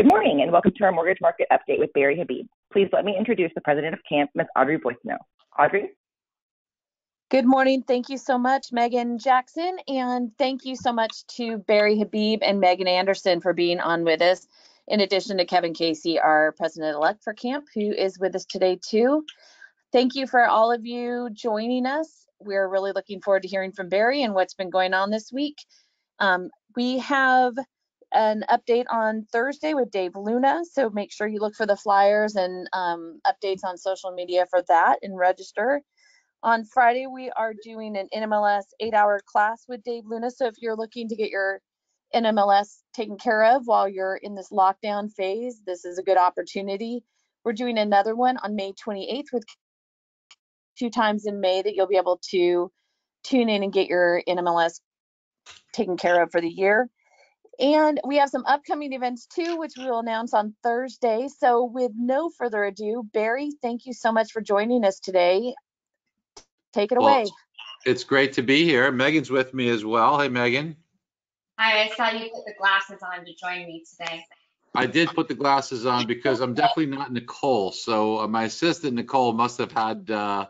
Good morning and welcome to our mortgage market update with Barry Habib. Please let me introduce the president of CAMP, Ms. Audrey Boissonnault. Audrey? Good morning. Thank you so much, Megan Jackson. And thank you so much to Barry Habib and Megan Anderson for being on with us, in addition to Kevin Casey, our president elect for CAMP, who is with us today too. Thank you for all of you joining us. We're really looking forward to hearing from Barry and what's been going on this week. Um, we have an update on Thursday with Dave Luna. So make sure you look for the flyers and um, updates on social media for that and register. On Friday, we are doing an NMLS eight hour class with Dave Luna. So if you're looking to get your NMLS taken care of while you're in this lockdown phase, this is a good opportunity. We're doing another one on May 28th with two times in May that you'll be able to tune in and get your NMLS taken care of for the year. And we have some upcoming events too, which we will announce on Thursday. So with no further ado, Barry, thank you so much for joining us today. Take it Well, away. It's great to be here. Megan's with me as well. Hey, Megan. Hi, I saw you put the glasses on to join me today. I did put the glasses on because I'm definitely not Nicole. So uh, my assistant Nicole must have had uh,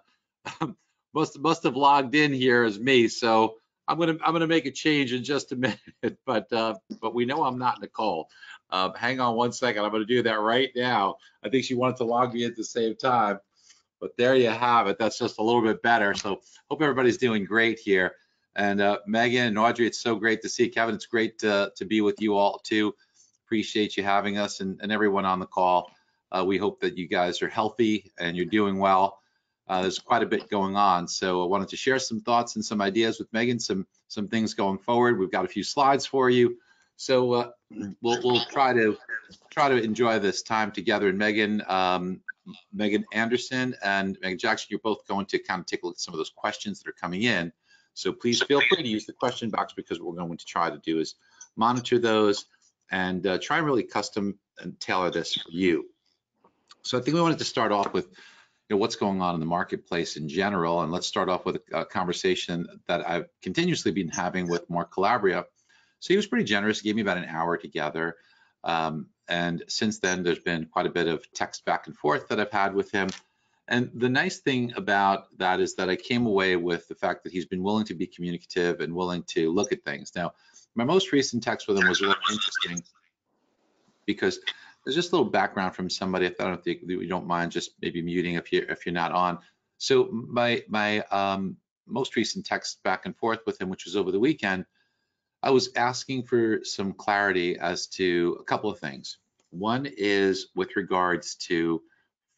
must must have logged in here as me. So I'm gonna I'm gonna make a change in just a minute. But uh, but we know I'm not Nicole. Uh, hang on one second. I'm gonna do that right now. I think she wanted to log me at the same time. But there you have it. That's just a little bit better. So hope everybody's doing great here. And uh, Megan and Audrey, it's so great to see Kevin. It's great to, to be with you all too. Appreciate you having us and, and everyone on the call. Uh, we hope that you guys are healthy and you're doing well. Uh, there's quite a bit going on, so I wanted to share some thoughts and some ideas with Megan, some some things going forward. We've got a few slides for you, so uh, we'll we'll try to try to enjoy this time together. And Megan, um, Megan Anderson and Megan Jackson, you're both going to kind of take a look at some of those questions that are coming in. So please feel free to use the question box because what we're going to try to do is monitor those and uh, try and really custom and tailor this for you. So I think we wanted to start off with know, what's going on in the marketplace in general. And let's start off with a, a conversation that I've continuously been having with Mark Calabria. So he was pretty generous, gave me about an hour together. Um, and since then, there's been quite a bit of text back and forth that I've had with him. And the nice thing about that is that I came away with the fact that he's been willing to be communicative and willing to look at things. Now, my most recent text with him was really interesting because there's just a little background from somebody. If I don't think you don't mind, just maybe muting if you if you're not on. So my my um, most recent text back and forth with him, which was over the weekend, I was asking for some clarity as to a couple of things. One is with regards to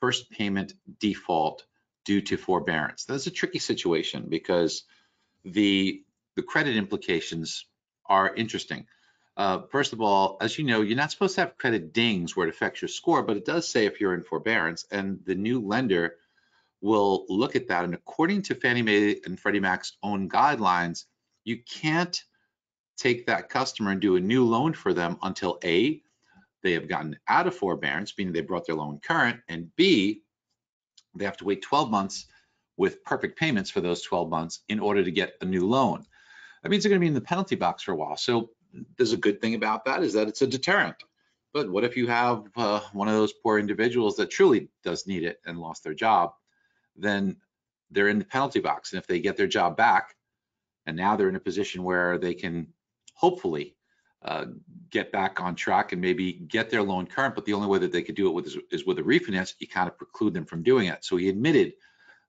first payment default due to forbearance. That's a tricky situation because the the credit implications are interesting. Uh, first of all, as you know, you're not supposed to have credit dings where it affects your score, but it does say if you're in forbearance, and the new lender will look at that. And according to Fannie Mae and Freddie Mac's own guidelines, you can't take that customer and do a new loan for them until A, they have gotten out of forbearance, meaning they brought their loan current, and B, they have to wait 12 months with perfect payments for those 12 months in order to get a new loan. That means they're going to be in the penalty box for a while. So there's a good thing about that is that it's a deterrent. But what if you have uh, one of those poor individuals that truly does need it and lost their job? Then they're in the penalty box. And if they get their job back, and now they're in a position where they can hopefully uh, get back on track and maybe get their loan current, but the only way that they could do it with is, is with a refinance, you kind of preclude them from doing it. So he admitted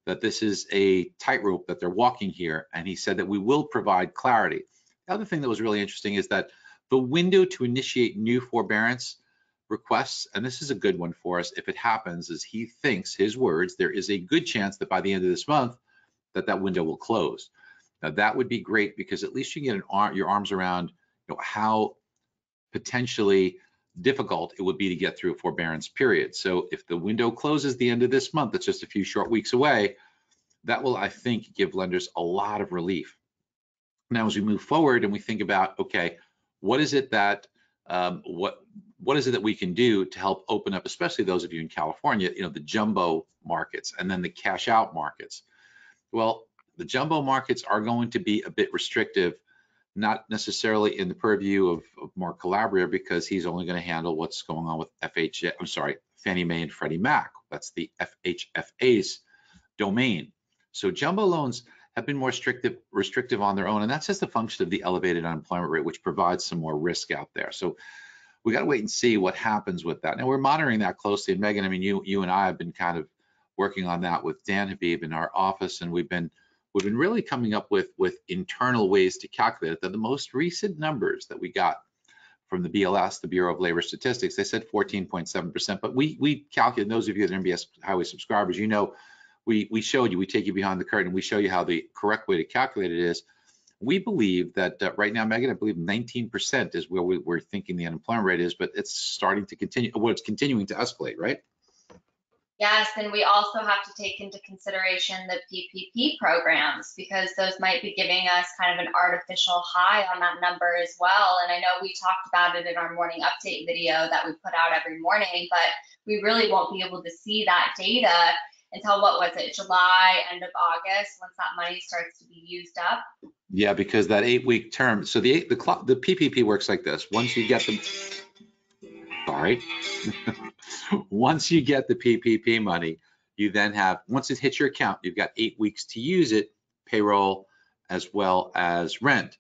that this is a tightrope that they're walking here, and he said that we will provide clarity. The other thing that was really interesting is that the window to initiate new forbearance requests, and this is a good one for us, if it happens, is he thinks, his words, there is a good chance that by the end of this month, that that window will close. Now that would be great because at least you get your arms around you know, how potentially difficult it would be to get through a forbearance period. So if the window closes the end of this month, it's just a few short weeks away, that will, I think, give lenders a lot of relief. Now, as we move forward and we think about, okay, what is it that um, what what is it that we can do to help open up, especially those of you in California, you know, the jumbo markets and then the cash out markets? Well, the jumbo markets are going to be a bit restrictive not necessarily in the purview of, of Mark Calabria because he's only going to handle what's going on with FHA, I'm sorry, Fannie Mae and Freddie Mac. That's the FHFA's domain. So jumbo loans have been more restrictive, restrictive on their own, and that's just a function of the elevated unemployment rate, which provides some more risk out there. So we got to wait and see what happens with that. Now we're monitoring that closely. And Megan, I mean, you you and I have been kind of working on that with Dan Habib in our office, and we've been we've been really coming up with with internal ways to calculate it. That the most recent numbers that we got from the BLS, the Bureau of Labor Statistics, they said 14.7%. But we we calculate those of you that are MBS Highway subscribers, you know, we we showed you, we take you behind the curtain, we show you how the correct way to calculate it is. We believe that uh, right now, Megan, I believe 19% is where we, we're thinking the unemployment rate is, but it's starting to continue. Well, it's continuing to escalate, right? Yes, and we also have to take into consideration the PPP programs because those might be giving us kind of an artificial high on that number as well. And I know we talked about it in our morning update video that we put out every morning, but we really won't be able to see that data until what was it, July, end of August, once that money starts to be used up. Yeah, because that eight week term, so the the clock, the PPP works like this. Once you get the, sorry, once you get the PPP money, you then have once it hits your account, you've got eight weeks to use it, payroll as well as rent.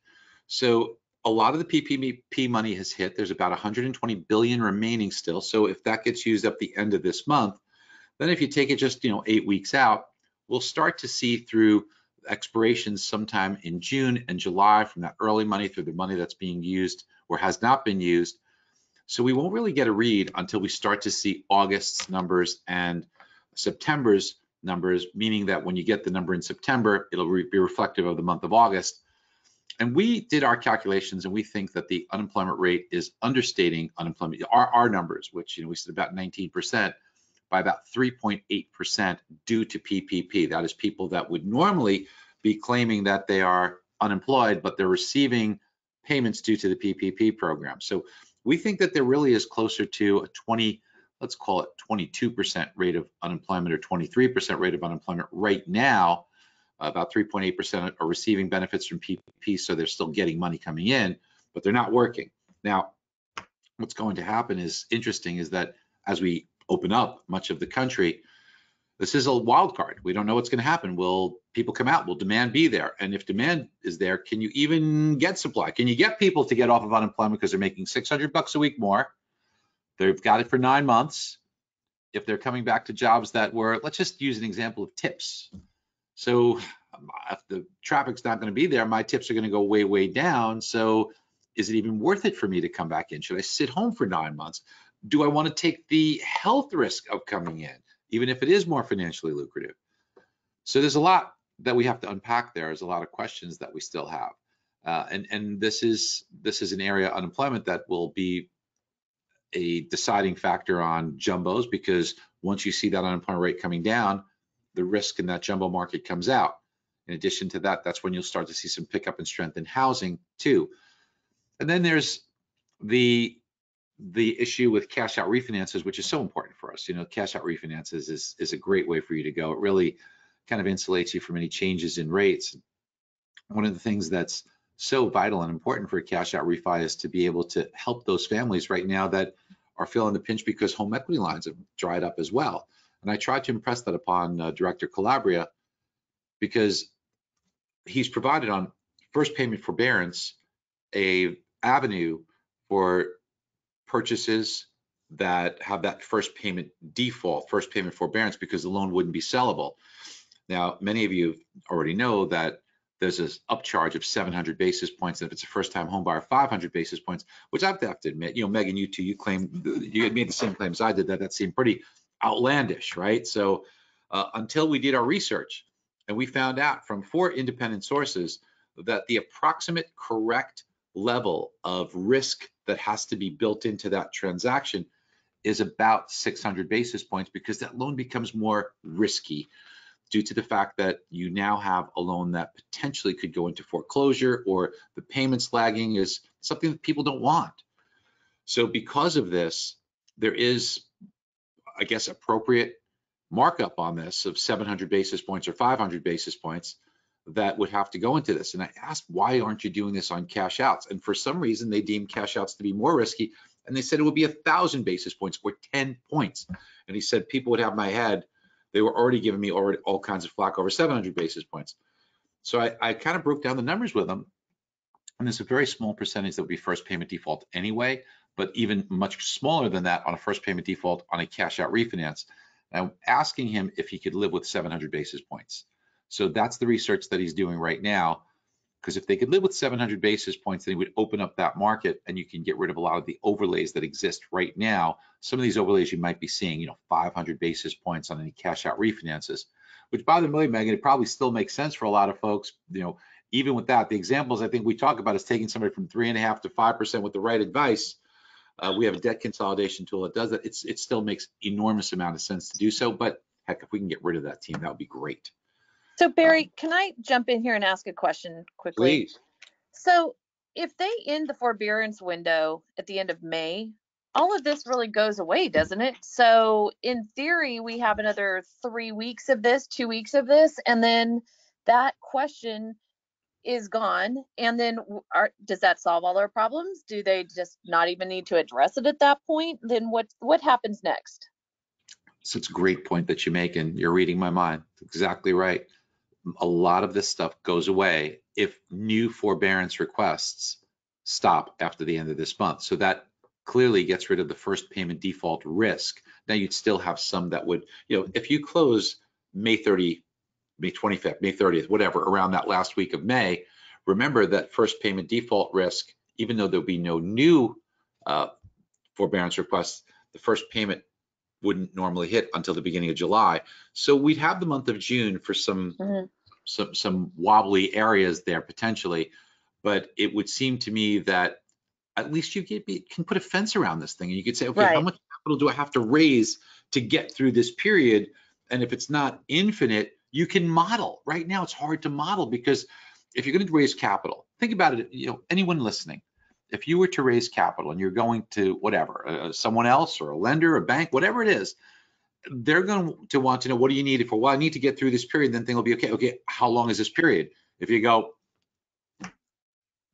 So a lot of the PPP money has hit. There's about 120 billion remaining still. So if that gets used up the end of this month, then if you take it just you know eight weeks out, we'll start to see through expirations sometime in June and July from that early money through the money that's being used or has not been used. So we won't really get a read until we start to see August's numbers and September's numbers, meaning that when you get the number in September, it'll re be reflective of the month of August. And we did our calculations and we think that the unemployment rate is understating unemployment, our, our numbers, which you know we said about 19% by about 3.8% due to PPP. That is people that would normally be claiming that they are unemployed, but they're receiving payments due to the PPP program. So we think that there really is closer to a 20, let's call it 22% rate of unemployment or 23% rate of unemployment right now. About 3.8% are receiving benefits from PPP, so they're still getting money coming in, but they're not working. Now, what's going to happen is interesting is that as we open up much of the country, this is a wild card. We don't know what's going to happen. Will people come out? Will demand be there? And if demand is there, can you even get supply? Can you get people to get off of unemployment because they're making 600 bucks a week more? They've got it for nine months. If they're coming back to jobs that were, let's just use an example of tips. So if the traffic's not going to be there, my tips are going to go way, way down. So is it even worth it for me to come back in? Should I sit home for nine months? Do I want to take the health risk of coming in, even if it is more financially lucrative? So there's a lot that we have to unpack there. There's a lot of questions that we still have. Uh, and and this is this is an area unemployment that will be a deciding factor on jumbos because once you see that unemployment rate coming down, the risk in that jumbo market comes out. In addition to that, that's when you'll start to see some pickup in strength in housing too. And then there's the the issue with cash out refinances, which is so important for us. You know, cash out refinances is, is a great way for you to go. It really kind of insulates you from any changes in rates. One of the things that's so vital and important for a cash out refi is to be able to help those families right now that are feeling the pinch because home equity lines have dried up as well. And I tried to impress that upon uh, Director Calabria because he's provided on first payment forbearance a avenue for purchases that have that first payment default, first payment forbearance, because the loan wouldn't be sellable. Now, many of you already know that there's this upcharge of 700 basis points, and if it's a first-time home buyer, 500 basis points, which I have to admit, you know, Megan, you too, you claim, you made the same claims I did, that that seemed pretty outlandish, right? So uh, until we did our research, and we found out from four independent sources that the approximate correct level of risk that has to be built into that transaction is about 600 basis points because that loan becomes more risky due to the fact that you now have a loan that potentially could go into foreclosure or the payments lagging is something that people don't want. So because of this, there is, I guess, appropriate markup on this of 700 basis points or 500 basis points that would have to go into this. And I asked, why aren't you doing this on cash outs? And for some reason, they deemed cash outs to be more risky. And they said it would be a thousand basis points or 10 points. And he said people would have my head. They were already giving me already all kinds of flack over 700 basis points. So I, I kind of broke down the numbers with them. And there's a very small percentage that would be first payment default anyway, but even much smaller than that on a first payment default on a cash out refinance. And I'm asking him if he could live with 700 basis points. So that's the research that he's doing right now. Because if they could live with 700 basis points, then he would open up that market and you can get rid of a lot of the overlays that exist right now. Some of these overlays you might be seeing, you know, 500 basis points on any cash out refinances, which by the way, Megan, it probably still makes sense for a lot of folks. You know, even with that, the examples I think we talk about is taking somebody from three and a half to 5% with the right advice. Uh, we have a debt consolidation tool that does that. It's, it still makes enormous amount of sense to do so, but heck, if we can get rid of that team, that would be great. So um, Barry, can I jump in here and ask a question quickly? Please. So if they end the forbearance window at the end of May, all of this really goes away, doesn't it? So in theory, we have another three weeks of this, two weeks of this, and then that question is gone. And then are, does that solve all our problems? Do they just not even need to address it at that point? Then what what happens next? So it's a great point that you make, and you're reading my mind. Exactly right. A lot of this stuff goes away if new forbearance requests stop after the end of this month. So that clearly gets rid of the first payment default risk. Now you'd still have some that would, you know, if you close May 30, May 25th, May 30th, whatever, around that last week of May, remember that first payment default risk, even though there'll be no new uh, forbearance requests, the first payment wouldn't normally hit until the beginning of July. So we'd have the month of June for some Mhm. some some wobbly areas there potentially, but it would seem to me that at least you get, can put a fence around this thing and you could say, okay, how much capital do I have to raise to get through this period? And if it's not infinite, you can model. Right now, it's hard to model because if you're going to raise capital, think about it. You know, anyone listening, if you were to raise capital and you're going to whatever, uh, someone else or a lender, a bank, whatever it is, they're going to want to know what do you need it for? Well, I need to get through this period. Then thing will be okay. Okay, how long is this period? If you go,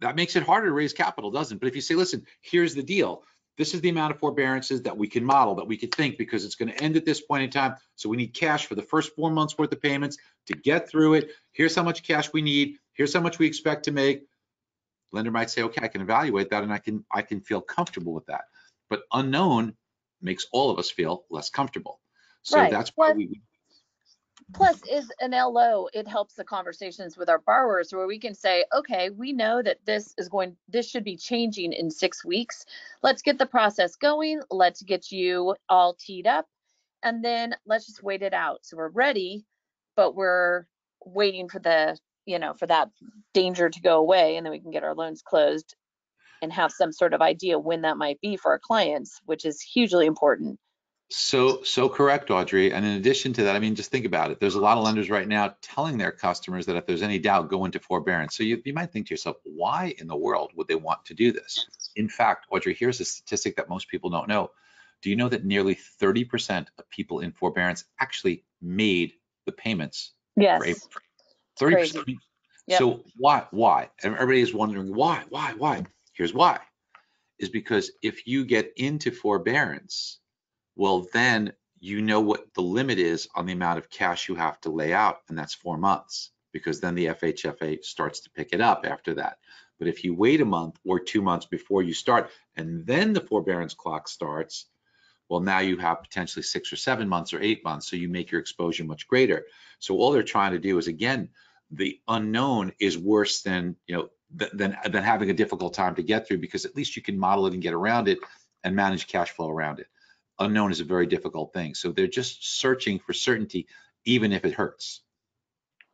that makes it harder to raise capital, doesn't? it? But if you say, listen, here's the deal. This is the amount of forbearances that we can model, that we could think, because it's going to end at this point in time. So we need cash for the first four months worth of payments to get through it. Here's how much cash we need. Here's how much we expect to make. Lender might say, okay, I can evaluate that and I can I can feel comfortable with that. But unknown makes all of us feel less comfortable. So Right. that's why Plus- we Plus, is an LO, it helps the conversations with our borrowers where we can say, okay, we know that this is going, this should be changing in six weeks. Let's get the process going. Let's get you all teed up. And then let's just wait it out. So we're ready, but we're waiting for the, you know, for that danger to go away and then we can get our loans closed and have some sort of idea when that might be for our clients, which is hugely important. So, so correct, Audrey. And in addition to that, I mean, just think about it. There's a lot of lenders right now telling their customers that if there's any doubt, go into forbearance. So you, you might think to yourself, why in the world would they want to do this? In fact, Audrey, here's a statistic that most people don't know. Do you know that nearly 30% of people in forbearance actually made the payments Yes. for April? 30%. Yep. So why, why? And everybody is wondering why, why, why? Here's why. Is because if you get into forbearance, well, then you know what the limit is on the amount of cash you have to lay out, and that's four months, because then the FHFA starts to pick it up after that. But if you wait a month or two months before you start, and then the forbearance clock starts, well, now you have potentially six or seven months or eight months, so you make your exposure much greater. So all they're trying to do is, again, the unknown is worse than, you know, than, than having a difficult time to get through, because at least you can model it and get around it and manage cash flow around it. Unknown is a very difficult thing. So they're just searching for certainty, even if it hurts.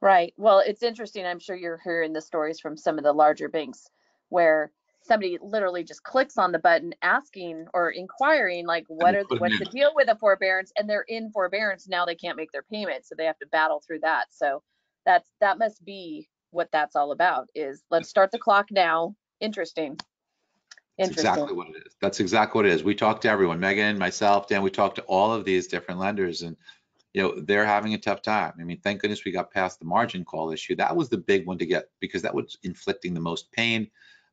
Right. Well, it's interesting. I'm sure you're hearing the stories from some of the larger banks where somebody literally just clicks on the button asking or inquiring like what are 'em what's the deal with a forbearance and they're in forbearance now they can't make their payment so they have to battle through that. So that's that must be what that's all about is let's start the clock now. Interesting. That's exactly what it is. That's exactly what it is. We talked to everyone, Megan, myself, Dan, we talked to all of these different lenders and you know, they're having a tough time. I mean, thank goodness we got past the margin call issue. That was the big one to get because that was inflicting the most pain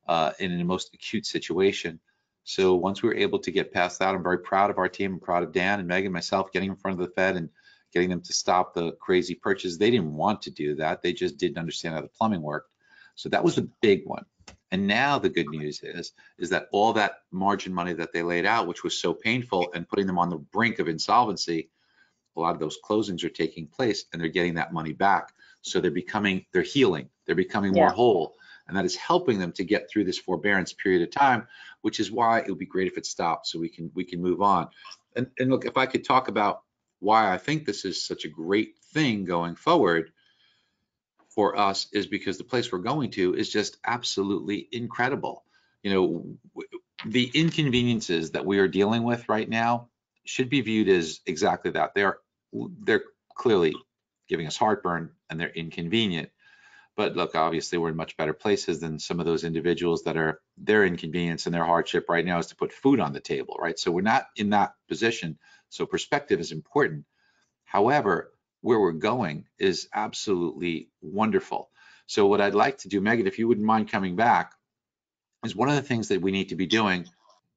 uh, in the most acute situation. So once we were able to get past that, I'm very proud of our team. I'm proud of Dan and Megan, myself, getting in front of the Fed and getting them to stop the crazy purchase. They didn't want to do that. They just didn't understand how the plumbing worked. So that was the big one. And now the good news is, is that all that margin money that they laid out, which was so painful and putting them on the brink of insolvency, a lot of those closings are taking place and they're getting that money back. So they're becoming, they're healing, they're becoming more whole. And that is helping them to get through this forbearance period of time, which is why it would be great if it stopped so we can, we can move on. And, and look, if I could talk about why I think this is such a great thing going forward for us is because the place we're going to is just absolutely incredible. You know, the inconveniences that we are dealing with right now should be viewed as exactly that. They're they're clearly giving us heartburn and they're inconvenient. But look, obviously we're in much better places than some of those individuals that are their inconvenience and their hardship right now is to put food on the table, right? So we're not in that position. So perspective is important. However, where we're going is absolutely wonderful. So what I'd like to do, Megan, if you wouldn't mind coming back, is one of the things that we need to be doing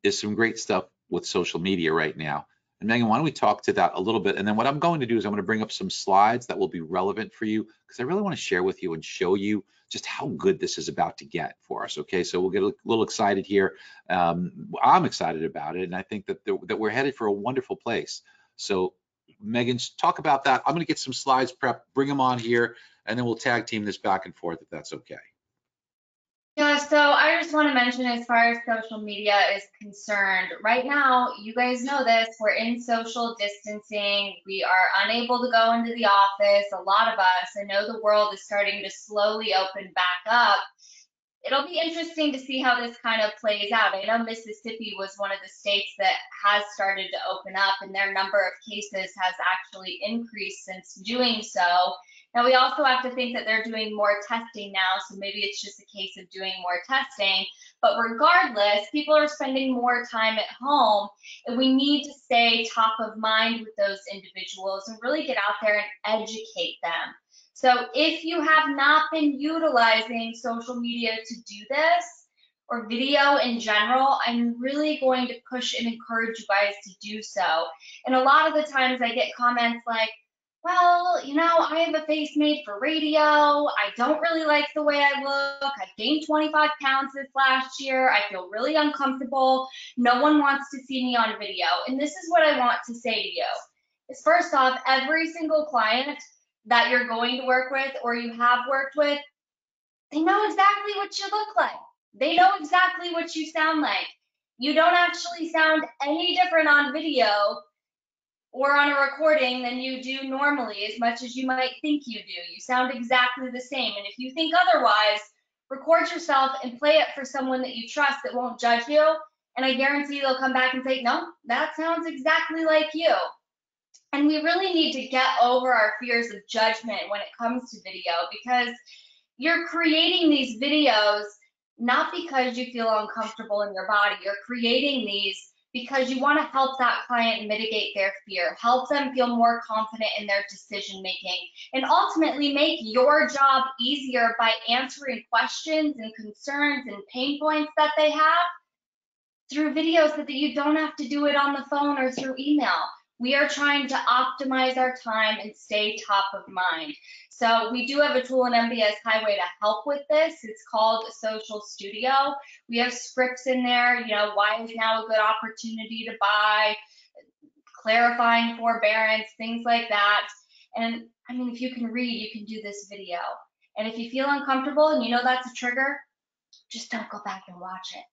is some great stuff with social media right now. And Megan, why don't we talk to that a little bit? And then what I'm going to do is I'm going to bring up some slides that will be relevant for you because I really want to share with you and show you just how good this is about to get for us. Okay, so we'll get a little excited here. Um, I'm excited about it, and I think that the, that we're headed for a wonderful place. So Megan, talk about that. I'm going to get some slides prep, bring them on here, and then we'll tag team this back and forth if that's okay. So I just want to mention as far as social media is concerned, right now, you guys know this, we're in social distancing. We are unable to go into the office. A lot of us, I know the world is starting to slowly open back up. It'll be interesting to see how this kind of plays out. I know Mississippi was one of the states that has started to open up, and their number of cases has actually increased since doing so. Now, we also have to think that they're doing more testing now, so maybe it's just a case of doing more testing. But regardless, people are spending more time at home, and we need to stay top of mind with those individuals and really get out there and educate them. So if you have not been utilizing social media to do this, or video in general, I'm really going to push and encourage you guys to do so. And a lot of the times I get comments like, well, you know, I have a face made for radio. I don't really like the way I look. I gained 25 pounds this last year. I feel really uncomfortable. No one wants to see me on video. And this is what I want to say to you. Is first off, every single client that you're going to work with or you have worked with, they know exactly what you look like. They know exactly what you sound like. You don't actually sound any different on video or on a recording than you do normally, as much as you might think you do. You sound exactly the same. And if you think otherwise, record yourself and play it for someone that you trust that won't judge you. And I guarantee they'll come back and say, no, that sounds exactly like you. And we really need to get over our fears of judgment when it comes to video because you're creating these videos not because you feel uncomfortable in your body. You're creating these because you want to help that client mitigate their fear, help them feel more confident in their decision making, and ultimately make your job easier by answering questions and concerns and pain points that they have through videos so that you don't have to do it on the phone or through email. We are trying to optimize our time and stay top of mind. So we do have a tool in MBS Highway to help with this. It's called Social Studio. We have scripts in there, you know, why is now a good opportunity to buy, clarifying forbearance, things like that. And I mean, if you can read, you can do this video. And if you feel uncomfortable and you know that's a trigger, just don't go back and watch it.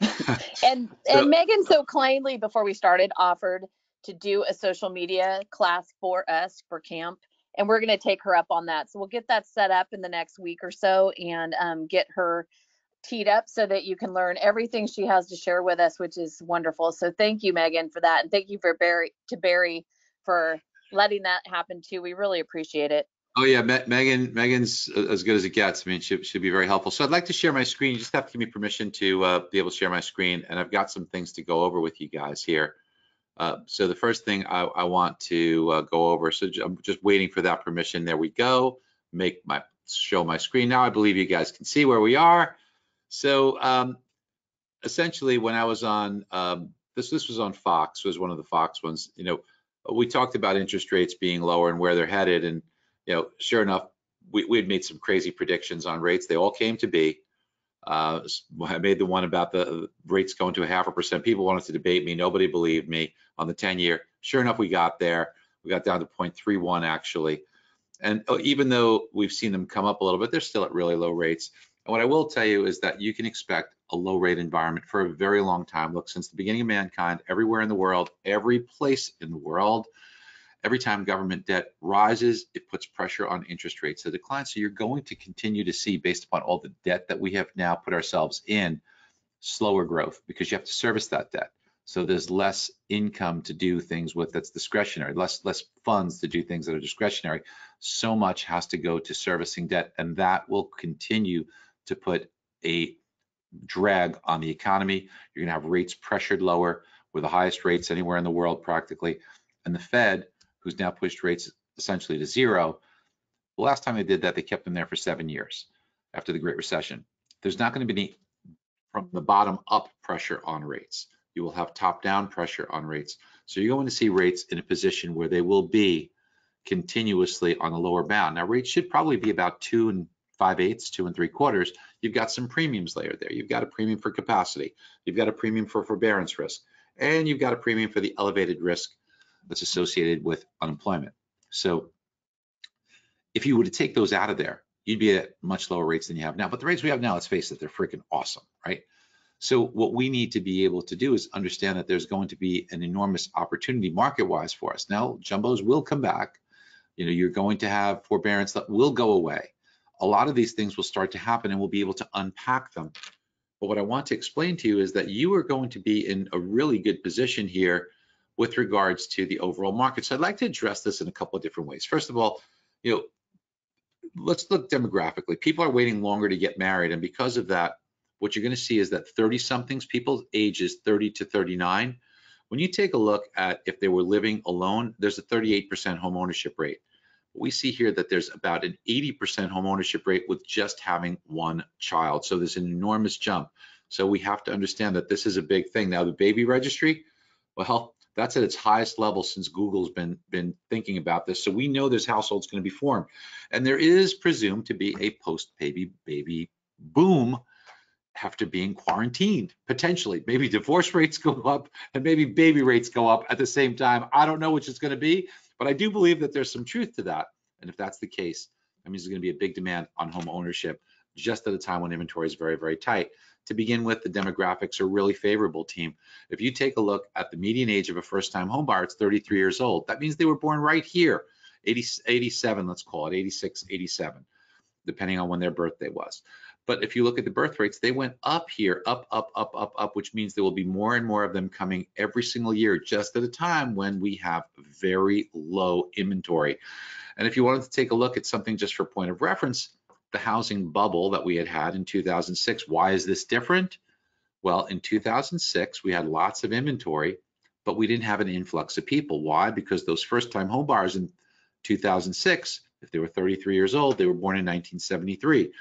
And So- and Megan so kindly before we started offered to do a social media class for us for camp, and we're going to take her up on that. So we'll get that set up in the next week or so, and um, get her teed up so that you can learn everything she has to share with us, which is wonderful. So thank you, Megan, for that, and thank you for Barry to Barry for letting that happen too. We really appreciate it. Oh yeah, Me- Megan, Megan's as good as it gets. I mean, she should be very helpful. So I'd like to share my screen. You just have to give me permission to uh, be able to share my screen, and I've got some things to go over with you guys here. Uh, so the first thing I, I want to uh, go over, so I'm just waiting for that permission. There we go. Make my show my screen now. I believe you guys can see where we are. So um, essentially, when I was on um, this, this was on Fox, was one of the Fox ones. You know, we talked about interest rates being lower and where they're headed, and you know, sure enough, we we had made some crazy predictions on rates. They all came to be. Uh, I made the one about the rates going to a half a percent. People wanted to debate me. Nobody believed me on the 10 year. Sure enough, we got there. We got down to 0.31 actually. And uh, even though we've seen them come up a little bit, they're still at really low rates. And what I will tell you is that you can expect a low rate environment for a very long time. Look, since the beginning of mankind, everywhere in the world, every place in the world, every time government debt rises, it puts pressure on interest rates to decline. So you're going to continue to see, based upon all the debt that we have now put ourselves in, slower growth because you have to service that debt. So there's less income to do things with that's discretionary, less less funds to do things that are discretionary. So much has to go to servicing debt, and that will continue to put a drag on the economy. You're going to have rates pressured lower. with the highest rates anywhere in the world practically, and the Fed who's now pushed rates essentially to zero. The last time they did that, they kept them there for seven years after the Great Recession. There's not going to be any from the bottom up pressure on rates. You will have top down pressure on rates. So you're going to see rates in a position where they will be continuously on the lower bound. Now rates should probably be about two and five eighths, two and three quarters. You've got some premiums layered there. You've got a premium for capacity. You've got a premium for forbearance risk. And you've got a premium for the elevated risk that's associated with unemployment. So if you were to take those out of there, you'd be at much lower rates than you have now. But the rates we have now, let's face it, they're freaking awesome, right? So what we need to be able to do is understand that there's going to be an enormous opportunity market-wise for us. Now, jumbos will come back. You know, you're going to have forbearance that will go away. A lot of these things will start to happen and we'll be able to unpack them. But what I want to explain to you is that you are going to be in a really good position here with regards to the overall market. So I'd like to address this in a couple of different ways. First of all, you know, let's look demographically. People are waiting longer to get married, and because of that, what you're going to see is that 30 somethings, people's ages 30 to 39, when you take a look at if they were living alone, there's a 38% home ownership rate. We see here that there's about an 80% home ownership rate with just having one child. So there's an enormous jump. So we have to understand that this is a big thing. Now the baby registry, well, that's at its highest level since Google's been been thinking about this. So we know there's households going to be formed, and there is presumed to be a post-baby baby boom after being quarantined potentially. Maybe divorce rates go up and maybe baby rates go up at the same time. I don't know which it's going to be, but I do believe that there's some truth to that. And if that's the case, that means there's going to be a big demand on home ownership just at a time when inventory is very, very tight to begin with, the demographics are really favorable team. If you take a look at the median age of a first-time homebuyer, it's 33 years old. That means they were born right here, 80, 87, let's call it 86, 87, depending on when their birthday was. But if you look at the birth rates, they went up here, up, up, up, up, up, which means there will be more and more of them coming every single year, just at a time when we have very low inventory. And if you wanted to take a look at something just for point of reference, the housing bubble that we had had in 2006. Why is this different? Well, in 2006, we had lots of inventory, but we didn't have an influx of people. Why? Because those first time home buyers in 2006, if they were 33 years old, they were born in 1973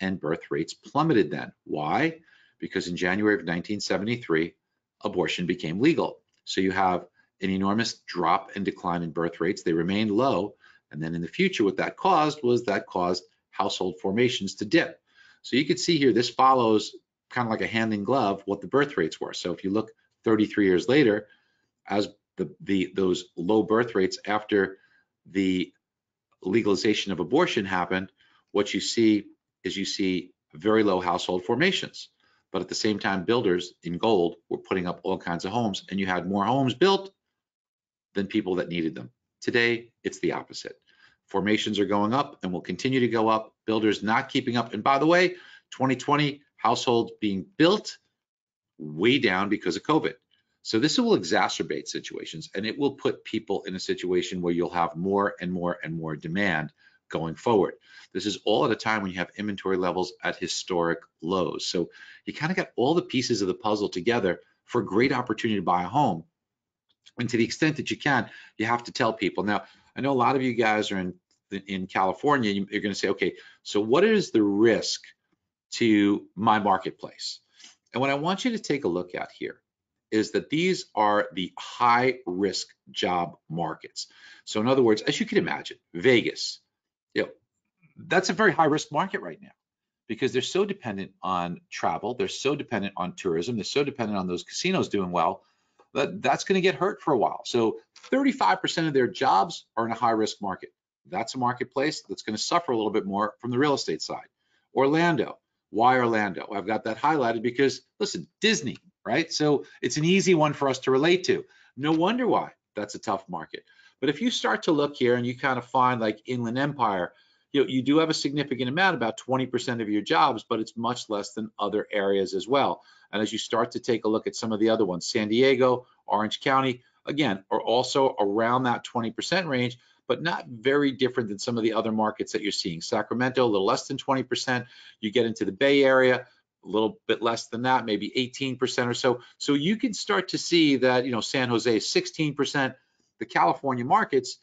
and birth rates plummeted then. Why? Because in January of 1973, abortion became legal. So you have an enormous drop and decline in birth rates. They remained low. And then in the future, what that caused was that caused household formations to dip. So you can see here, this follows kind of like a hand in glove what the birth rates were. So if you look 33 years later, as the, the those low birth rates after the legalization of abortion happened, what you see is you see very low household formations. But at the same time, builders in gold were putting up all kinds of homes, and you had more homes built than people that needed them. Today, it's the opposite. Formations are going up and will continue to go up. Builders not keeping up. And by the way, 2020 households being built way down because of COVID. So this will exacerbate situations and it will put people in a situation where you'll have more and more and more demand going forward. This is all at a time when you have inventory levels at historic lows. So you kind of got all the pieces of the puzzle together for a great opportunity to buy a home. And to the extent that you can, you have to tell people. Now, I know a lot of you guys are in in California, you're going to say, okay, so what is the risk to my marketplace? And what I want you to take a look at here is that these are the high risk job markets. So in other words, as you can imagine, Vegas, you know, that's a very high risk market right now because they're so dependent on travel, they're so dependent on tourism, they're so dependent on those casinos doing well that that's going to get hurt for a while. So 35% of their jobs are in a high risk market. That's a marketplace that's going to suffer a little bit more from the real estate side. Orlando, why Orlando? I've got that highlighted because listen, Disney, right? So it's an easy one for us to relate to. No wonder why that's a tough market. But if you start to look here and you kind of find like Inland Empire, you, know, you do have a significant amount, about 20% of your jobs, but it's much less than other areas as well. And as you start to take a look at some of the other ones, San Diego, Orange County, again, are also around that 20% range, but not very different than some of the other markets that you're seeing. Sacramento, a little less than 20%. You get into the Bay Area, a little bit less than that, maybe 18% or so. So you can start to see that, you know, San Jose is 16%. The California markets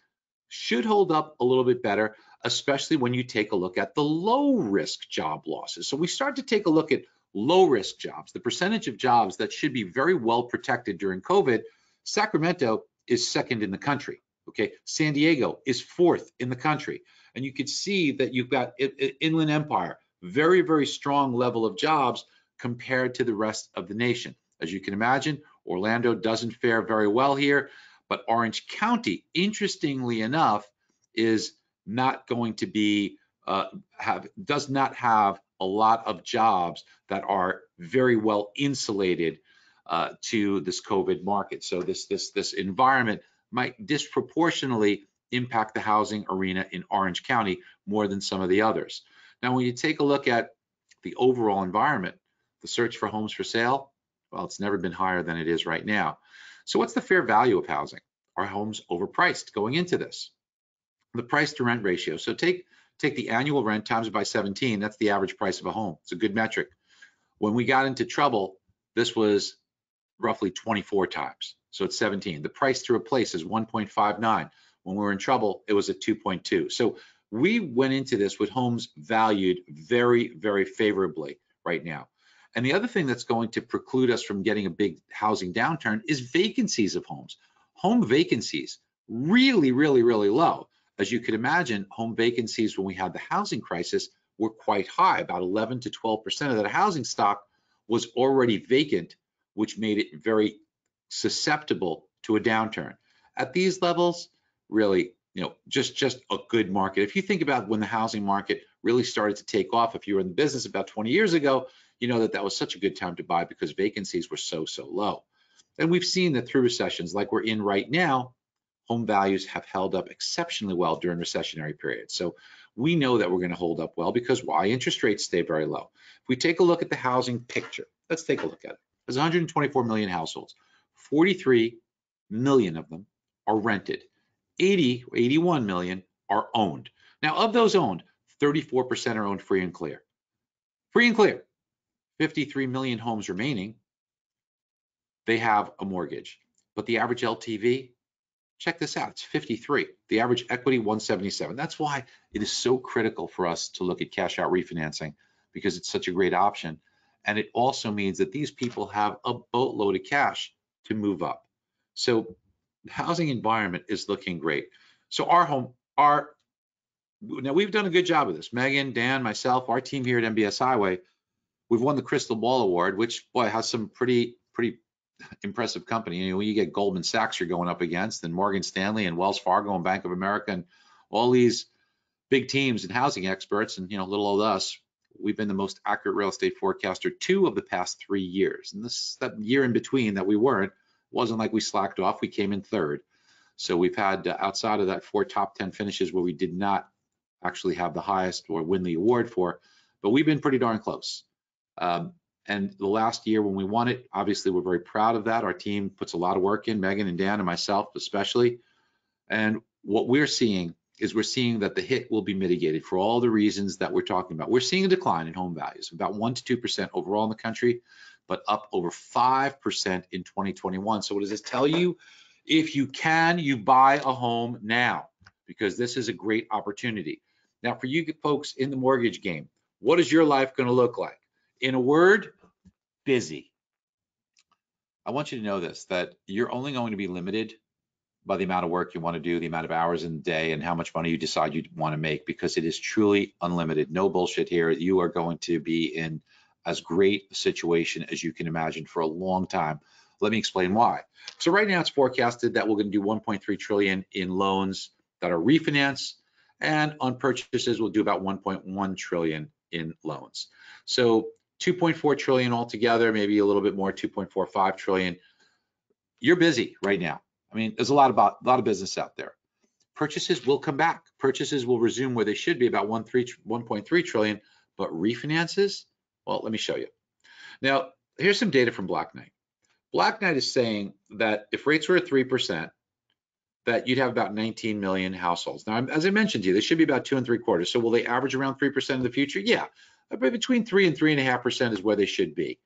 should hold up a little bit better, especially when you take a look at the low risk job losses. So we start to take a look at low risk jobs, the percentage of jobs that should be very well protected during COVID. Sacramento is second in the country. Okay, San Diego is fourth in the country. And you can see that you've got Inland Empire, very, very strong level of jobs compared to the rest of the nation. As you can imagine, Orlando doesn't fare very well here, but Orange County, interestingly enough, is not going to be uh, have does not have a lot of jobs that are very well insulated uh, to this COVID market. So this this this environment might disproportionately impact the housing arena in Orange County more than some of the others. Now, when you take a look at the overall environment, the search for homes for sale, well, it's never been higher than it is right now. So what's the fair value of housing? Are homes overpriced going into this? The price to rent ratio. So take, take the annual rent times it by 17. That's the average price of a home. It's a good metric. When we got into trouble, this was roughly 24 times. So it's 17. The price to replace is 1.59. When we were in trouble, it was at 2.2. So we went into this with homes valued very, very favorably right now. And the other thing that's going to preclude us from getting a big housing downturn is vacancies of homes. Home vacancies really, really, really low. As you could imagine, home vacancies when we had the housing crisis were quite high. About 11 to 12% of that housing stock was already vacant, which made it very susceptible to a downturn. At these levels, really, you know, just just a good market. If you think about when the housing market really started to take off, if you were in the business about 20 years ago, you know that that was such a good time to buy because vacancies were so so low. And we've seen that through recessions like we're in right now, home values have held up exceptionally well during recessionary periods. So we know that we're going to hold up well because why interest rates stay very low. If we take a look at the housing picture, let's take a look at it. There's 124 million households. 43 million of them are rented. 80, 81 million are owned. Now, of those owned, 34% are owned free and clear. Free and clear. 53 million homes remaining. They have a mortgage, but the average LTV, check this out, it's 53. The average equity, 177. That's why it is so critical for us to look at cash out refinancing because it's such a great option. And it also means that these people have a boatload of cash to move up. So the housing environment is looking great. So our home, our now we've done a good job of this. Megan, Dan, myself, our team here at MBS Highway, we've won the Crystal Ball Award, which boy has some pretty pretty impressive company. You know, when you get Goldman Sachs you're going up against, and Morgan Stanley and Wells Fargo and Bank of America and all these big teams and housing experts, and you know, little old us, we've been the most accurate real estate forecaster two of the past three years. And this that year in between that we weren't wasn't like we slacked off. We came in third. So we've had uh, outside of that four top 10 finishes where we did not actually have the highest or win the award for, but we've been pretty darn close. Um, and the last year when we won it, obviously we're very proud of that. Our team puts a lot of work in, Megan and Dan and myself especially. And what we're seeing is we're seeing that the hit will be mitigated for all the reasons that we're talking about. We're seeing a decline in home values, about 1% to 2% overall in the country, but up over 5% in 2021. So what does this tell you? If you can, you buy a home now because this is a great opportunity. Now, for you folks in the mortgage game, what is your life going to look like? In a word, busy. I want you to know this, that you're only going to be limited by the amount of work you want to do, the amount of hours in the day, and how much money you decide you want to make because it is truly unlimited. No bullshit here. You are going to be in as great a situation as you can imagine for a long time. Let me explain why. So right now it's forecasted that we're going to do 1.3 trillion in loans that are refinance and on purchases we'll do about 1.1 trillion in loans. So 2.4 trillion altogether, maybe a little bit more, 2.45 trillion. You're busy right now. I mean, there's a lot about a lot of business out there. Purchases will come back. Purchases will resume where they should be about 1.3 trillion, but refinances, well, let me show you. Now, here's some data from Black Knight. Black Knight is saying that if rates were at 3%, that you'd have about 19 million households. Now, as I mentioned to you, they should be about two and three quarters. So will they average around 3% in the future? Yeah, between three and three and a half percent is where they should be.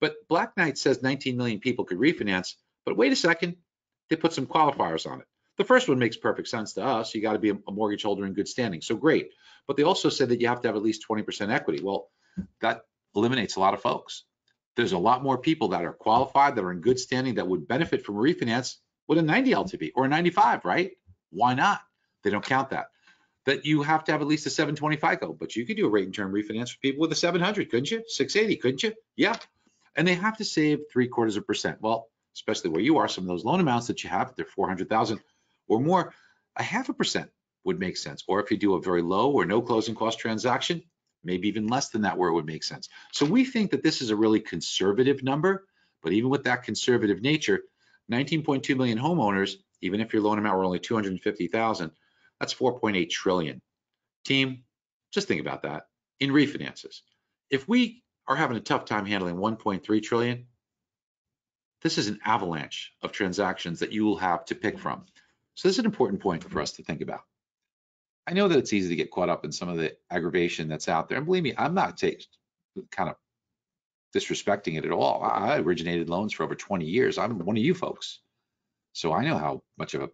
But Black Knight says 19 million people could refinance, but wait a second, they put some qualifiers on it. The first one makes perfect sense to us. You got to be a mortgage holder in good standing. So great. But they also said that you have to have at least 20% equity. Well, that eliminates a lot of folks. There's a lot more people that are qualified, that are in good standing, that would benefit from refinance with a 90 LTV or a 95, right? Why not? They don't count that. That you have to have at least a 720 FICO, but you could do a rate and term refinance for people with a 700, couldn't you? 680, couldn't you? Yeah. And they have to save three quarters of a percent. Well, especially where you are, some of those loan amounts that you have, they're 400,000 or more, a half a percent would make sense. Or if you do a very low or no closing cost transaction, maybe even less than that where it would make sense. So we think that this is a really conservative number, but even with that conservative nature, 19.2 million homeowners, even if your loan amount were only 250,000, that's 4.8 trillion. Team, just think about that in refinances. If we are having a tough time handling 1.3 trillion, this is an avalanche of transactions that you will have to pick from. So this is an important point for us to think about. I know that it's easy to get caught up in some of the aggravation that's out there. And believe me, I'm not kind of disrespecting it at all. I originated loans for over 20 years. I'm one of you folks. So I know how much of a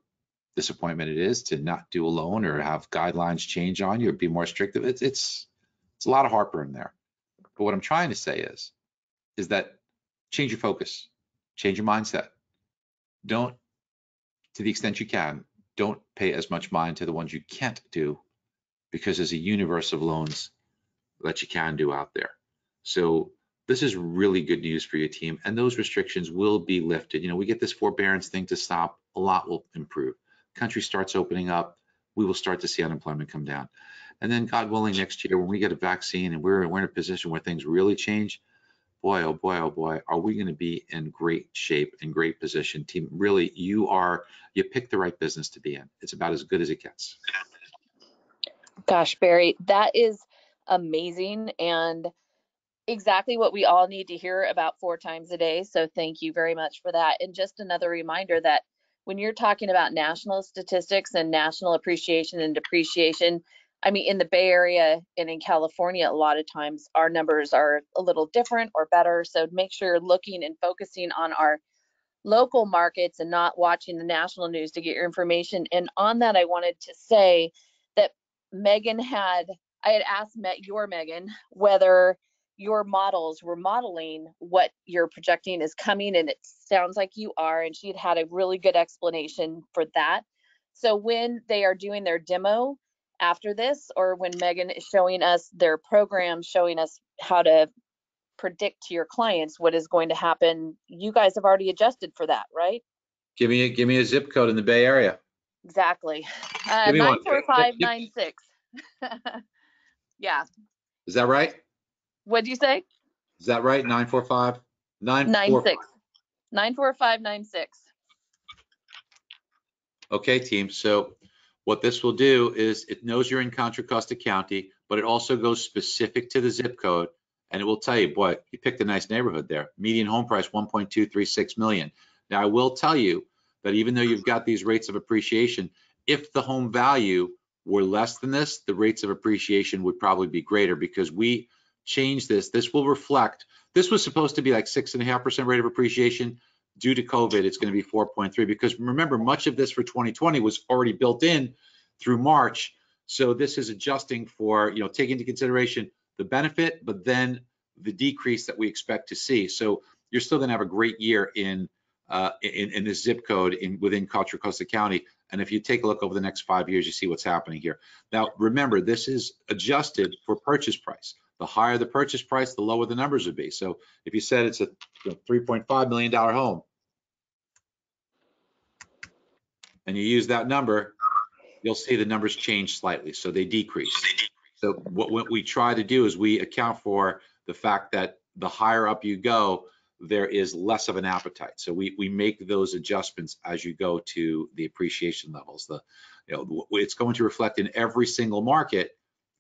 disappointment it is to not do a loan or have guidelines change on you or be more strict. It's, it's, it's a lot of heartburn there. But what I'm trying to say is, is that change your focus, change your mindset. Don't, to the extent you can, don't pay as much mind to the ones you can't do because there's a universe of loans that you can do out there. So this is really good news for your team and those restrictions will be lifted. You know, we get this forbearance thing to stop, a lot will improve. Country starts opening up, we will start to see unemployment come down. And then God willing next year when we get a vaccine and we're, we're in a position where things really change, boy, oh boy, oh boy, are we going to be in great shape and great position. Team, really, you are, you pick the right business to be in. It's about as good as it gets. Gosh, Barry, that is amazing and exactly what we all need to hear about four times a day. So thank you very much for that. And just another reminder that when you're talking about national statistics and national appreciation and depreciation, I mean, in the Bay Area and in California, a lot of times our numbers are a little different or better. So make sure you're looking and focusing on our local markets and not watching the national news to get your information. And on that, I wanted to say that Megan had, I had asked Met, your Megan whether your models were modeling what you're projecting is coming, and it sounds like you are. And she had had a really good explanation for that. So when they are doing their demo, after this or when Megan is showing us their program, showing us how to predict to your clients what is going to happen, you guys have already adjusted for that, right? Give me a, give me a zip code in the Bay Area. Exactly. Uh, Give me one. 94596. yeah. Is that right? What'd you say? Is that right? 945? 96. 94596. Okay, team. So what this will do is it knows you're in Contra Costa County, but it also goes specific to the zip code and it will tell you, boy, you picked a nice neighborhood there. Median home price 1.236 million. Now I will tell you that even though you've got these rates of appreciation, if the home value were less than this, the rates of appreciation would probably be greater because we changed this. This will reflect, this was supposed to be like six and a half percent rate of appreciation. due to COVID, it's going to be 4.3 because remember, much of this for 2020 was already built in through March. So this is adjusting for, you know, taking into consideration the benefit, but then the decrease that we expect to see. So you're still going to have a great year in uh, in, in this zip code in within Contra Costa County. And if you take a look over the next five years, you see what's happening here. Now, remember, this is adjusted for purchase price. The higher the purchase price, the lower the numbers would be. So if you said it's a $3.5 million home, and you use that number, you'll see the numbers change slightly. So they decrease. So what, we try to do is we account for the fact that the higher up you go, there is less of an appetite. So we we make those adjustments as you go to the appreciation levels. The you know it's going to reflect in every single market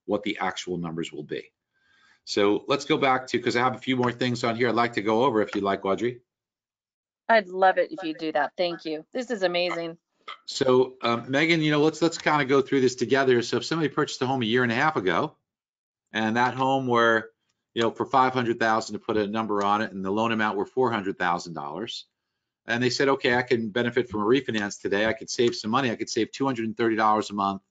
what the actual numbers will be. So let's go back to because I have a few more things on here I'd like to go over if you'd like, Audrey. I'd love it if you do that. Thank you. This is amazing. So um, Megan, you know, let's let's kind of go through this together. So if somebody purchased a home a year and a half ago, and that home were you know, for 500,000 to put a number on it and the loan amount were $400,000. And they said, okay, I can benefit from a refinance today. I could save some money. I could save $230 a month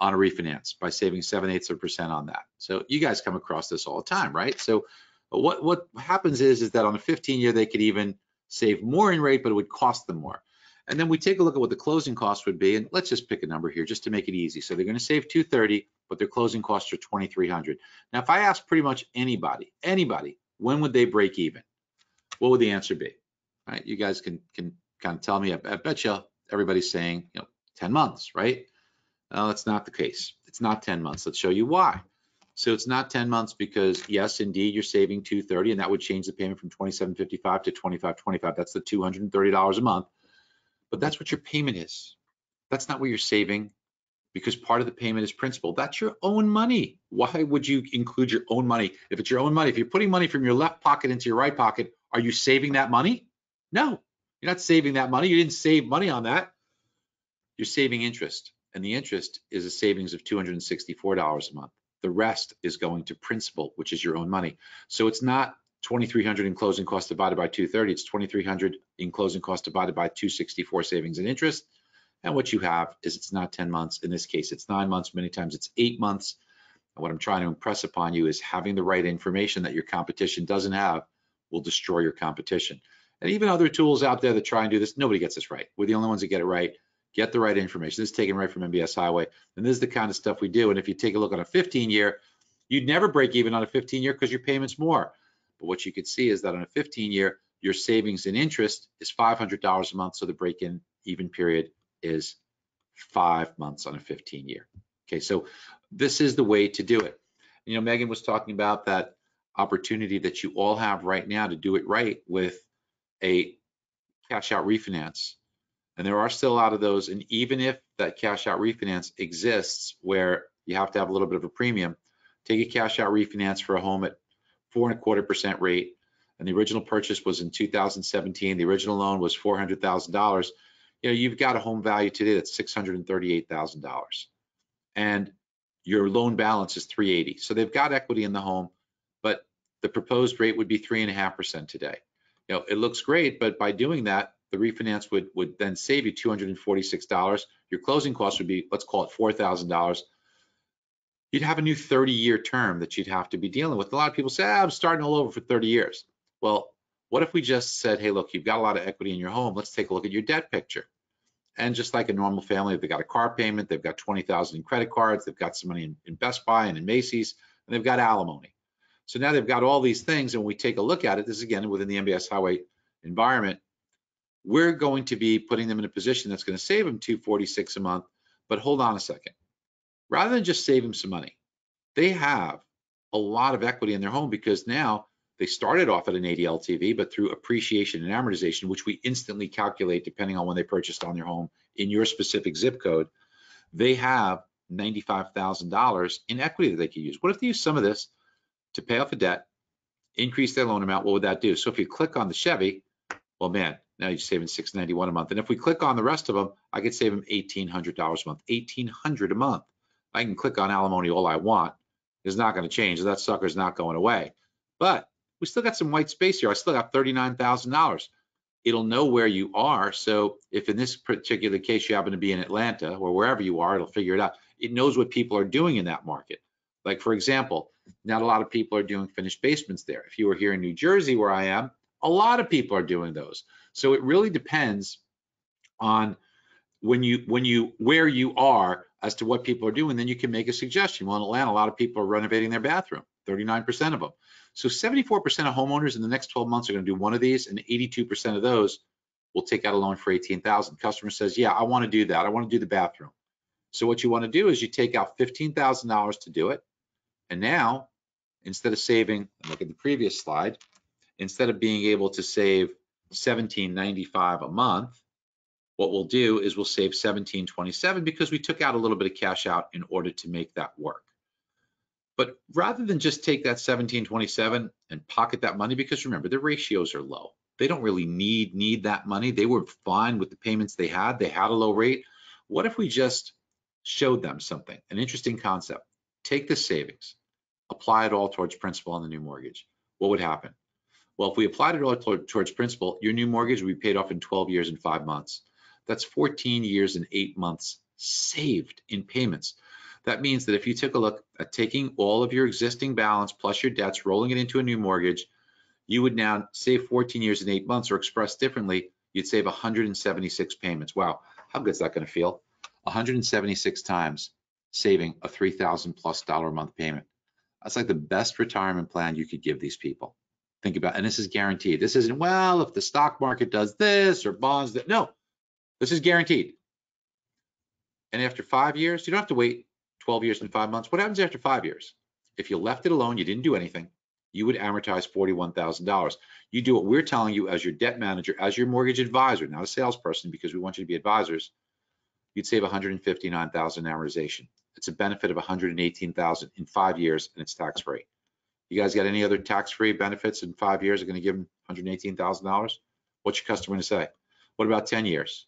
on a refinance by saving seven eighths of a percent on that. So you guys come across this all the time, right? So what, what happens is, is that on a 15 year, they could even save more in rate, but it would cost them more. And then we take a look at what the closing cost would be, and let's just pick a number here just to make it easy. So they're going to save 230, but their closing costs are 2,300. Now, if I ask pretty much anybody, anybody, when would they break even? What would the answer be? Right, you guys can can kind of tell me. I, I bet you everybody's saying, you know, 10 months, right? That's not the case. It's not 10 months. Let's show you why. So it's not 10 months because yes, indeed, you're saving 230, and that would change the payment from 27.55 to 25.25. That's the $230 a month but that's what your payment is. That's not what you're saving because part of the payment is principal. That's your own money. Why would you include your own money? If it's your own money, if you're putting money from your left pocket into your right pocket, are you saving that money? No, you're not saving that money. You didn't save money on that. You're saving interest, and the interest is a savings of $264 a month. The rest is going to principal, which is your own money. So it's not 2300 in closing cost divided by 230. It's 2300 in closing cost divided by 264 savings and interest. And what you have is it's not 10 months. In this case, it's nine months. Many times it's eight months. And what I'm trying to impress upon you is having the right information that your competition doesn't have will destroy your competition. And even other tools out there that try and do this, nobody gets this right. We're the only ones that get it right. Get the right information. This is taken right from MBS Highway. And this is the kind of stuff we do. And if you take a look on a 15 year, you'd never break even on a 15 year because your payment's more. But what you could see is that on a 15 year, your savings in interest is $500 a month. So the break-in even period is five months on a 15 year. Okay, so this is the way to do it. You know, Megan was talking about that opportunity that you all have right now to do it right with a cash out refinance. And there are still a lot of those. And even if that cash out refinance exists where you have to have a little bit of a premium, take a cash out refinance for a home at four and a quarter percent rate. And the original purchase was in 2017. The original loan was $400,000. You know, you've got a home value today that's $638,000. And your loan balance is 380. So they've got equity in the home, but the proposed rate would be three and a half percent today. You know, it looks great, but by doing that, the refinance would would then save you $246. Your closing cost would be, let's call it $4,000 you'd have a new 30 year term that you'd have to be dealing with. A lot of people say, ah, I'm starting all over for 30 years. Well, what if we just said, hey, look, you've got a lot of equity in your home. Let's take a look at your debt picture. And just like a normal family, they've got a car payment, they've got 20,000 in credit cards, they've got some money in, in Best Buy and in Macy's, and they've got alimony. So now they've got all these things, and we take a look at it. This is again within the MBS Highway environment. We're going to be putting them in a position that's going to save them 246 a month. But hold on a second rather than just save them some money. They have a lot of equity in their home because now they started off at an 80 LTV, but through appreciation and amortization, which we instantly calculate depending on when they purchased on their home in your specific zip code, they have $95,000 in equity that they could use. What if they use some of this to pay off a debt, increase their loan amount? What would that do? So if you click on the Chevy, well, man, now you're saving 691 a month. And if we click on the rest of them, I could save them $1,800 a month, 1800 a month. I can click on alimony all I want. It's not going to change. That sucker's not going away. But we still got some white space here. I still got $39,000. it'll know where you are. So if in this particular case you happen to be in Atlanta or wherever you are, it'll figure it out. It knows what people are doing in that market. Like for example, not a lot of people are doing finished basements there. If you were here in New Jersey where I am, a lot of people are doing those. So it really depends on when you when you where you are as to what people are doing, then you can make a suggestion. Well, in Atlanta, a lot of people are renovating their bathroom, 39% of them. So 74% of homeowners in the next 12 months are going to do one of these, and 82% of those will take out a loan for 18,000. Customer says, "Yeah, I want to do that. I want to do the bathroom." So what you want to do is you take out $15,000 to do it, and now instead of saving, look at the previous slide, instead of being able to save 1795 a month, what we'll do is we'll save 1727 because we took out a little bit of cash out in order to make that work. But rather than just take that 1727 and pocket that money, because remember, the ratios are low. They don't really need need that money. They were fine with the payments they had. They had a low rate. What if we just showed them something, an interesting concept? Take the savings, apply it all towards principal on the new mortgage. What would happen? Well, if we applied it all towards principal, your new mortgage would be paid off in 12 years and five months. That's 14 years and eight months saved in payments. That means that if you took a look at taking all of your existing balance plus your debts, rolling it into a new mortgage, you would now save 14 years and eight months, or expressed differently, you'd save 176 payments. Wow, how good is that going to feel? 176 times saving a 3,000 plus dollar a month payment. That's like the best retirement plan you could give these people. Think about, and this is guaranteed. This isn't, well, if the stock market does this or bonds that, no, this is guaranteed. And after five years, you don't have to wait 12 years and five months. What happens after five years? If you left it alone, you didn't do anything, you would amortize $41,000. You do what we're telling you as your debt manager, as your mortgage advisor, not a salesperson, because we want you to be advisors, you'd save $159,000 amortization. It's a benefit of 118,000 in five years and it's tax free. You guys got any other tax free benefits in five years are going to give them $118,000? What's your customer going to say? What about 10 years?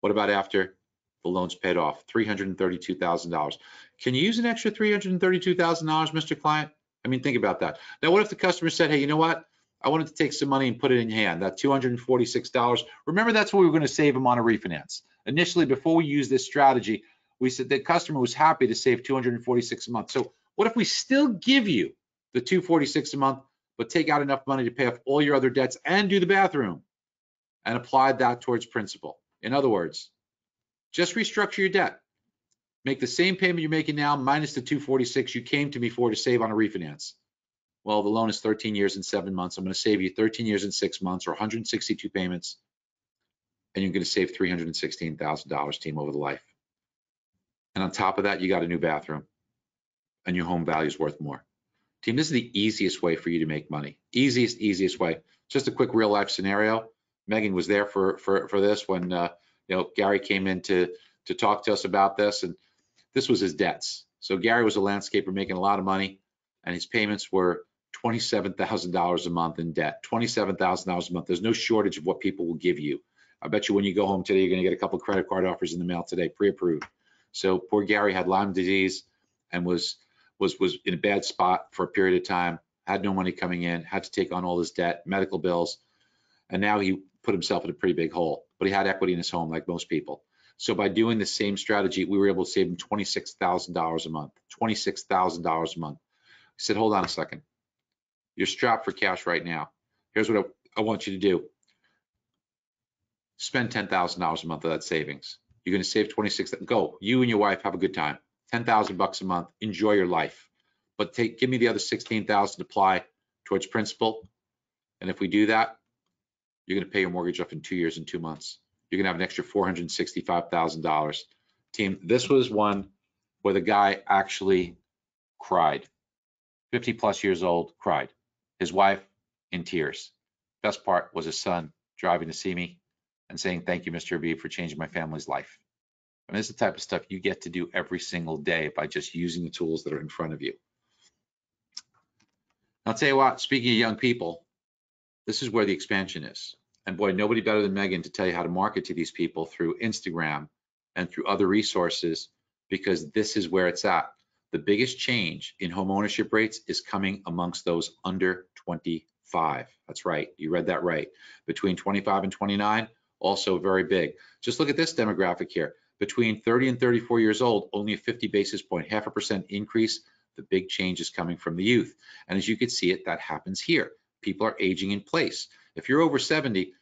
What about after the loan's paid off? $332,000. Can you use an extra $332,000, Mr. Client? I mean, think about that. Now, what if the customer said, hey, you know what? I wanted to take some money and put it in your hand, that $246. Remember, that's what we were going to save them on a refinance. Initially, before we used this strategy, we said the customer was happy to save 246 a month. So what if we still give you the 246 a month, but take out enough money to pay off all your other debts and do the bathroom and apply that towards principal? In other words, just restructure your debt. Make the same payment you're making now minus the 246 you came to me for to save on a refinance. Well, the loan is 13 years and seven months. I'm going to save you 13 years and six months or 162 payments, and you're going to save $316,000 team over the life. And on top of that, you got a new bathroom and your home value is worth more. Team, this is the easiest way for you to make money. Easiest, easiest way. Just a quick real life scenario. Megan was there for for for this when uh, you know Gary came in to to talk to us about this, and this was his debts. So Gary was a landscaper making a lot of money, and his payments were twenty-seven thousand dollars a month in debt. Twenty-seven thousand dollars a month. There's no shortage of what people will give you. I bet you when you go home today, you're going to get a couple credit card offers in the mail today, pre-approved. So poor Gary had Lyme disease and was was was in a bad spot for a period of time. Had no money coming in. Had to take on all his debt, medical bills, and now he put himself in a pretty big hole. But he had equity in his home, like most people. So by doing the same strategy, we were able to save him $26,000 a month. $26,000 a month. I said, hold on a second. You're strapped for cash right now. Here's what I, I want you to do. Spend $10,000 a month of that savings. You're going to save 26. Go. You and your wife have a good time. 10,000 bucks a month. Enjoy your life. But take give me the other 16,000 to apply towards principal. And if we do that, you're going to pay your mortgage off in two years and two months. You're going to have an extra $465,000. Team, this was one where the guy actually cried. 50 plus years old, cried. His wife in tears. Best part was his son driving to see me and saying, Thank you, Mr. B, for changing my family's life. Mean, this is the type of stuff you get to do every single day by just using the tools that are in front of you. I'll tell you what, speaking of young people, this is where the expansion is. And boy, nobody better than Megan to tell you how to market to these people through Instagram and through other resources, because this is where it's at. The biggest change in home ownership rates is coming amongst those under 25. That's right. You read that right. Between 25 and 29, also very big. Just look at this demographic here. Between 30 and 34 years old, only a 50 basis point, half a percent increase. The big change is coming from the youth. And as you can see it, that happens here. People are aging in place. If you're over 70,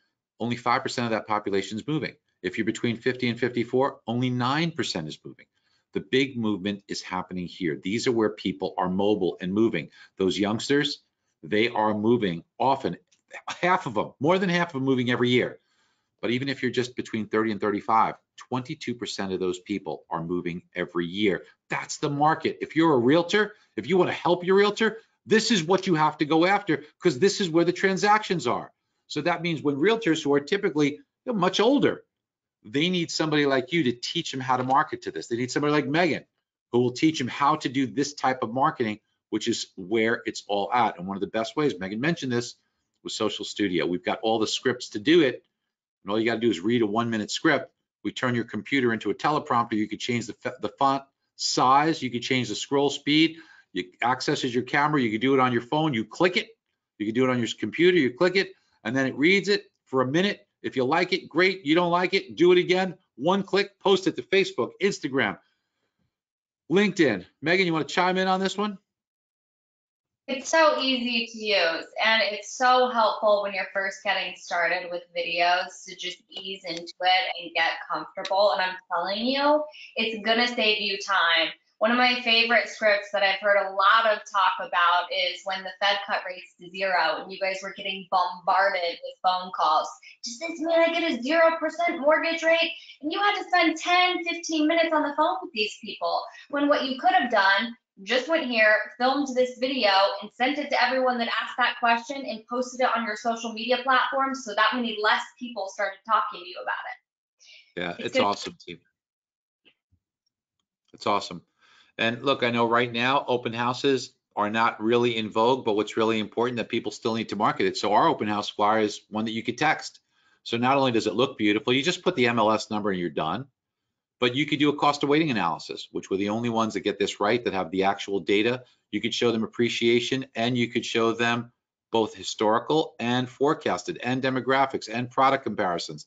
only 5% of that population is moving. If you're between 50 and 54, only 9% is moving. The big movement is happening here. These are where people are mobile and moving. Those youngsters, they are moving often, half of them, more than half of them moving every year. But even if you're just between 30 and 35, 22% of those people are moving every year. That's the market. If you're a realtor, if you want to help your realtor, this is what you have to go after because this is where the transactions are. So that means when realtors who are typically much older, they need somebody like you to teach them how to market to this. They need somebody like Megan who will teach them how to do this type of marketing, which is where it's all at. And one of the best ways, Megan mentioned this, was Social Studio. We've got all the scripts to do it. And all you got to do is read a one minute script. We turn your computer into a teleprompter. You could change the, the font size. You could change the scroll speed. You accesses your camera. You could do it on your phone. You click it. You can do it on your computer. You click it and then it reads it for a minute. If you like it, great. You don't like it, do it again. One click, post it to Facebook, Instagram, LinkedIn. Megan, you want to chime in on this one? It's so easy to use and it's so helpful when you're first getting started with videos to just ease into it and get comfortable. And I'm telling you, it's gonna save you time. One of my favorite scripts that I've heard a lot of talk about is when the Fed cut rates to zero and you guys were getting bombarded with phone calls. Does this mean I get a 0% mortgage rate? And you had to spend 10, 15 minutes on the phone with these people when what you could have done just went here, filmed this video, and sent it to everyone that asked that question and posted it on your social media platforms so that many less people started talking to you about it. Yeah, It's it's awesome, team. It's awesome. And look, I know right now open houses are not really in vogue, but what's really important that people still need to market it. So our open house flyer is one that you could text. So not only does it look beautiful, you just put the MLS number and you're done. But you could do a cost of waiting analysis, which we're the only ones that get this right, that have the actual data. You could show them appreciation and you could show them both historical and forecasted and demographics and product comparisons,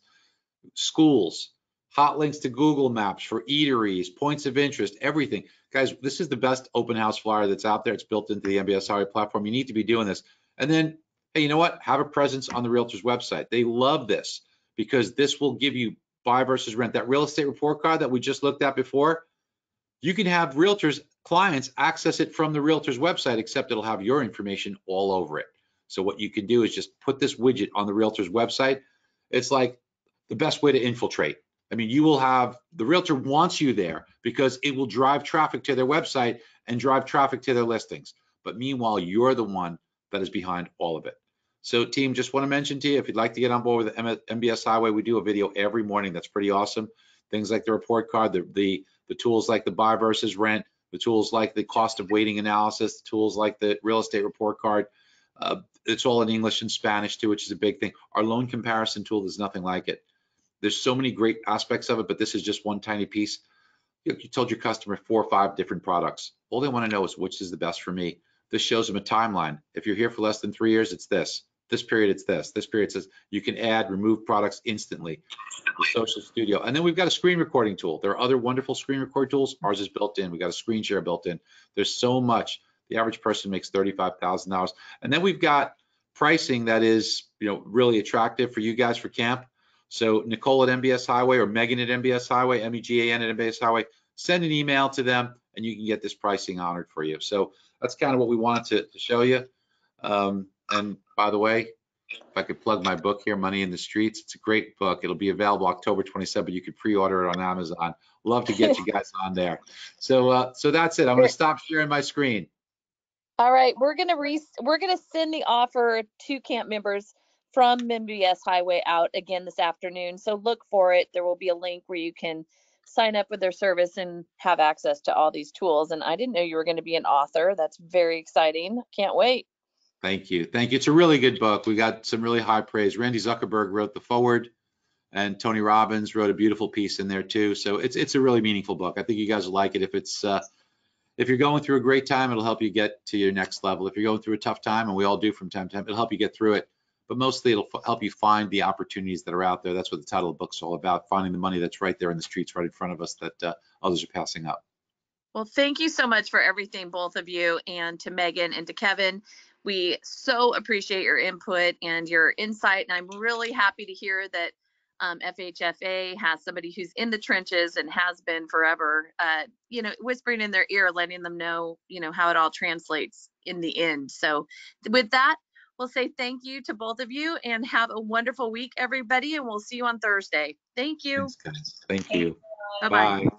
schools, hot links to Google Maps for eateries, points of interest, everything. Guys, this is the best open house flyer that's out there. It's built into the MBS Highway platform. You need to be doing this. And then, hey, you know what? Have a presence on the realtor's website. They love this because this will give you buy versus rent. That real estate report card that we just looked at before, you can have realtors, clients access it from the realtor's website, except it'll have your information all over it. So what you can do is just put this widget on the realtor's website. It's like the best way to infiltrate. I mean, you will have the realtor wants you there because it will drive traffic to their website and drive traffic to their listings. But meanwhile, you're the one that is behind all of it. So team, just want to mention to you, if you'd like to get on board with MBS Highway, we do a video every morning. That's pretty awesome. Things like the report card, the, the, the tools like the buy versus rent, the tools like the cost of waiting analysis, the tools like the real estate report card. Uh, it's all in English and Spanish too, which is a big thing. Our loan comparison tool, there's nothing like it. There's so many great aspects of it, but this is just one tiny piece. You, you told your customer four or five different products. All they want to know is which is the best for me. This shows them a timeline. If you're here for less than three years, it's this. This period, it's this. This period says you can add, remove products instantly. The Social Studio. And then we've got a screen recording tool. There are other wonderful screen record tools. Ours is built in. We've got a screen share built in. There's so much. The average person makes $35,000. And then we've got pricing that is, you know, really attractive for you guys for camp. So Nicole at MBS Highway or Megan at MBS Highway, M-E-G-A-N at MBS Highway, send an email to them and you can get this pricing honored for you. So that's kind of what we wanted to, to show you. Um, and by the way, if I could plug my book here, Money in the Streets, it's a great book. It'll be available October 27th. You could pre-order it on Amazon. Love to get you guys on there. So, uh, so that's it. I'm going to stop sharing my screen. All right, we're gonna re, we're gonna send the offer to camp members from MBS Highway out again this afternoon. So look for it. There will be a link where you can sign up with their service and have access to all these tools. And I didn't know you were going to be an author. That's very exciting. Can't wait. Thank you. Thank you. It's a really good book. We got some really high praise. Randy Zuckerberg wrote the foreword and Tony Robbins wrote a beautiful piece in there too. So it's it's a really meaningful book. I think you guys will like it if it's uh if you're going through a great time, it'll help you get to your next level. If you're going through a tough time, and we all do from time to time, it'll help you get through it. But mostly it'll help you find the opportunities that are out there. That's what the title of the book's all about, finding the money that's right there in the streets right in front of us that uh, others are passing up. Well, thank you so much for everything, both of you, and to Megan and to Kevin. We so appreciate your input and your insight, and I'm really happy to hear that um, FHFA has somebody who's in the trenches and has been forever, uh, you know, whispering in their ear, letting them know, you know, how it all translates in the end. So with that, we'll say thank you to both of you and have a wonderful week, everybody, and we'll see you on Thursday. Thank you. Thanks, guys. Thank you. Bye-bye. Bye.